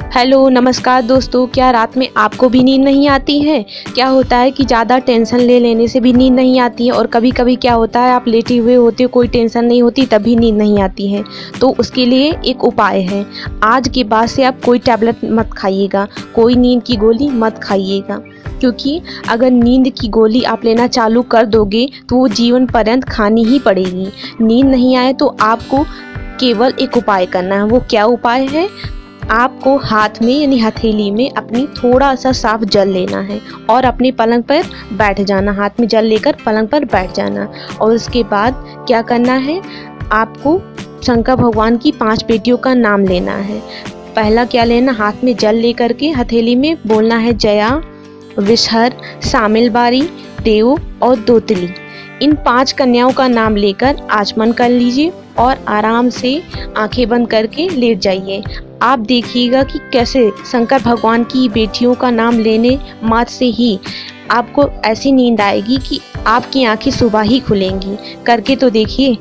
Hello, नमस्कार दोस्तों, क्या रात में आपको भी नींद नहीं आती है? क्या होता है कि ज़्यादा टेंशन ले लेने से भी नींद नहीं आती है और कभी कभी क्या होता है, आप लेटे हुए होते हो, कोई टेंशन नहीं होती, तभी नींद नहीं आती है। तो उसके लिए एक उपाय है। आज के बाद से आप कोई टैबलेट मत खाइएगा, कोई नींद की गोली मत खाइएगा, क्योंकि अगर नींद की गोली आप लेना चालू कर दोगे तो वो जीवन पर्यंत खानी ही पड़ेगी। नींद नहीं आए तो आपको केवल एक उपाय करना है। वो क्या उपाय है? आपको हाथ में, यानी हथेली में अपनी थोड़ा सा साफ़ जल लेना है और अपने पलंग पर बैठ जाना, हाथ में जल लेकर पलंग पर बैठ जाना। और उसके बाद क्या करना है? आपको शंकर भगवान की पाँच बेटियों का नाम लेना है। पहला क्या लेना? हाथ में जल लेकर के हथेली में बोलना है, जया, विषहर शामिल बारी देव और दोतली। इन पाँच कन्याओं का नाम लेकर आचमन कर लीजिए और आराम से आँखें बंद करके लेट जाइए। आप देखिएगा कि कैसे शंकर भगवान की बेटियों का नाम लेने मात से ही आपको ऐसी नींद आएगी कि आपकी आँखें सुबह ही खुलेंगी। करके तो देखिए।